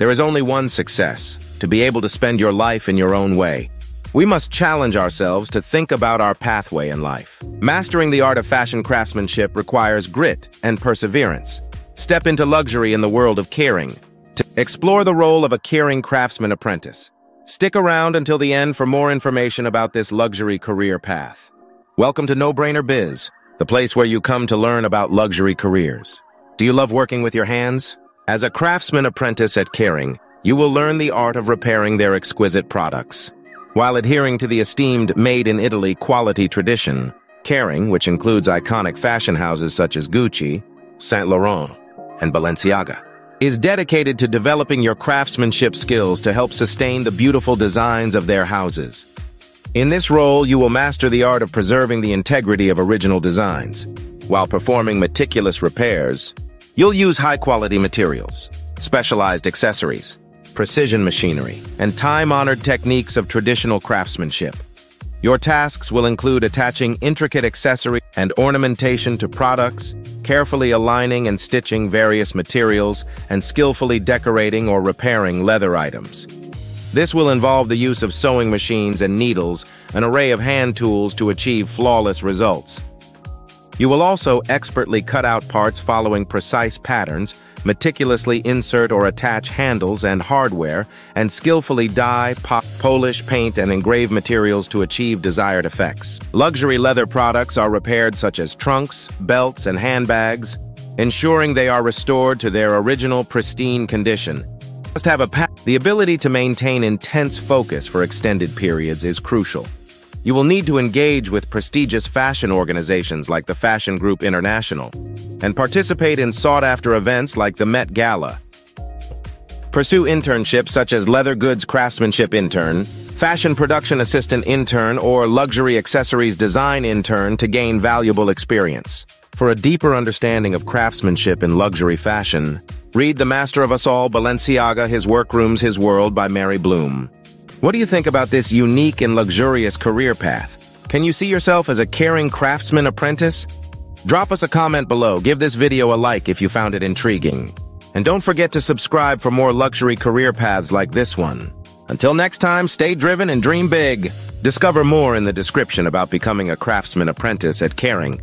There is only one success, to be able to spend your life in your own way. We must challenge ourselves to think about our pathway in life. Mastering the art of fashion craftsmanship requires grit and perseverance. Step into luxury in the world of Kering. To explore the role of a Kering craftsman apprentice. Stick around until the end for more information about this luxury career path. Welcome to No Brainer Biz, the place where you come to learn about luxury careers. Do you love working with your hands? As a craftsman apprentice at Kering, you will learn the art of repairing their exquisite products. While adhering to the esteemed Made in Italy quality tradition, Kering, which includes iconic fashion houses such as Gucci, Saint Laurent, and Balenciaga, is dedicated to developing your craftsmanship skills to help sustain the beautiful designs of their houses. In this role, you will master the art of preserving the integrity of original designs. While performing meticulous repairs, you'll use high-quality materials, specialized accessories, precision machinery, and time-honored techniques of traditional craftsmanship. Your tasks will include attaching intricate accessories and ornamentation to products, carefully aligning and stitching various materials, and skillfully decorating or repairing leather items. This will involve the use of sewing machines and needles, an array of hand tools to achieve flawless results. You will also expertly cut out parts following precise patterns, meticulously insert or attach handles and hardware, and skillfully dye, pop, polish, paint, and engrave materials to achieve desired effects. Luxury leather products are repaired such as trunks, belts, and handbags, ensuring they are restored to their original pristine condition. Must have a the ability to maintain intense focus for extended periods is crucial. You will need to engage with prestigious fashion organizations like the Fashion Group International and participate in sought-after events like the Met Gala. Pursue internships such as leather goods craftsmanship intern, fashion production assistant intern, or luxury accessories design intern to gain valuable experience. For a deeper understanding of craftsmanship in luxury fashion, read The Master of Us All, Balenciaga, His Workrooms, His World by Mary Blume. What do you think about this unique and luxurious career path? Can you see yourself as a Kering craftsman apprentice? Drop us a comment below, give this video a like if you found it intriguing. And don't forget to subscribe for more luxury career paths like this one. Until next time, stay driven and dream big. Discover more in the description about becoming a craftsman apprentice at Kering.